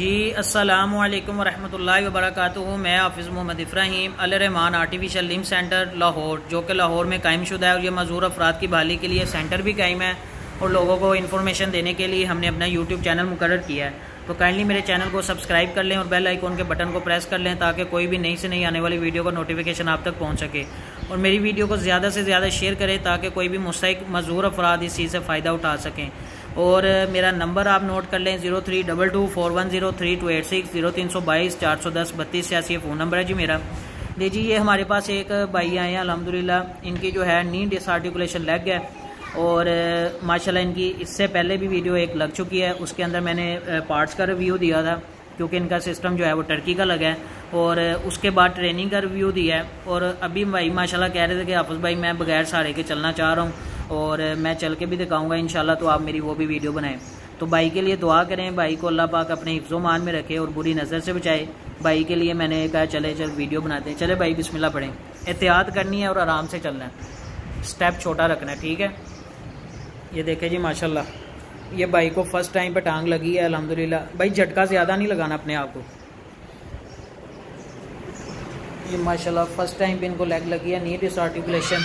जी, अस्सलाम वालेकुम वरहमतुल्लाहि वबरकातुहू। मैं Hafiz Mohammad Ibrahim Rahman artificial limb centre, Lahore, जो कि लाहौर में कायम शुदा है और ये मजूर अफराद की बहाली के लिए सेंटर भी कायम है और लोगों को इन्फॉर्मेशन देने के लिए हमने अपना यूट्यूब चैनल मुकर किया है। तो काइंडली मेरे चैनल को सब्सक्राइब कर लें और बेल आइकॉन के बटन को प्रेस कर लें ताकि कोई भी नई से नई आने वाली वीडियो का नोटिफिकेशन आप तक पहुँच सके। और मेरी वीडियो को ज़्यादा से ज़्यादा शेयर करें ताकि कोई भी मुस्तक मजूर अफराद इस चीज़ से फ़ायदा उठा सकें। और मेरा नंबर आप नोट कर लें, zero three double two four one zero three two eight six zero तीन सौ बाईस चार सौ दस बत्तीस छियासी फ़ोन नंबर है जी मेरा। देखिए, ये हमारे पास एक भाई आए हैं अलहमदिल्ला इनकी जो है नी डिसआर्टिकुलेशन लेग है और माशाल्लाह इनकी इससे पहले भी वीडियो एक लग चुकी है। उसके अंदर मैंने पार्ट्स का रिव्यू दिया था, क्योंकि इनका सिस्टम जो है वो टर्की का लगा है। और उसके बाद ट्रेनिंग का रिव्यू दिया है। और अभी भाई, माशाल्लाह कह रहे थे कि हाफिज़ भाई, मैं बगैर सारे के चलना चाह रहा हूँ। और मैं चल के भी दिखाऊँगा इन तो आप मेरी वो भी वीडियो बनाएँ। तो भाई के लिए दुआ करें, भाई को अल्लाह पाक अपने हिफ्ज़ो मान में रखे और बुरी नज़र से बचाए। भाई के लिए मैंने कहा, चले, चल वीडियो बनाते हैं। चले भाई, बिस्मिल्लाह पढ़ें। एहतियात करनी है और आराम से चलना है। स्टेप छोटा रखना है, ठीक है? ये देखे जी, माशाल्लाह। ये भाई को फ़र्स्ट टाइम पे टांग लगी है, अल्हम्दुलिल्लाह। भाई झटका ज़्यादा नहीं लगाना अपने आप को। ये माशाल्लाह फ़र्स्ट टाइम पे इनको लेग लगी है, नीट आर्टिकुलेशन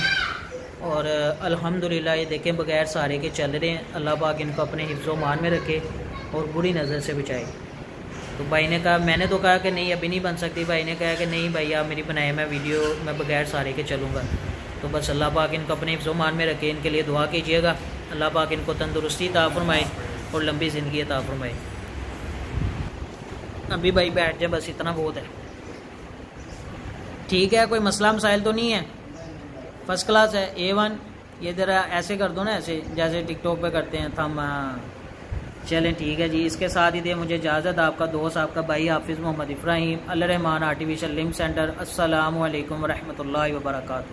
और अल्हम्दुलिल्लाह, ये देखें बगैर सारे के चल रहे हैं। अल्लाह पाक इनको अपने हिफ्ज़ मान में रखे और बुरी नज़र से बचाए। तो भाई ने कहा, मैंने तो कहा कि नहीं, अभी नहीं बन सकती। भाई ने कहा कि नहीं भाई, आप मेरी बनाए मैं वीडियो, मैं बगैर सारे के चलूँगा। तो बस अल्लाह पाक इनको अपने हिफ्ज़ मान में रखे, इनके लिए दुआ कीजिएगा। अल्लाह पाक इनको तंदुरुस्ती ताफ़रमाए और लंबी ज़िंदगी ताफ़रमाए अभी भाई बैठ जाए, बस इतना बहुत है। ठीक है, कोई मसला, मसाइल तो नहीं है? फ़र्स्ट क्लास है ए वन ये ज़रा ऐसे कर दो ना, ऐसे, जैसे टिकटॉक पे करते हैं थम चले चलें, ठीक है जी। इसके साथ ही दे मुझे इजाज़त, आपका दोस्त, आपका भाई, Hafiz Mohammad Ibrahim Rahman artificial limb centre असलकम वरहमल वर्का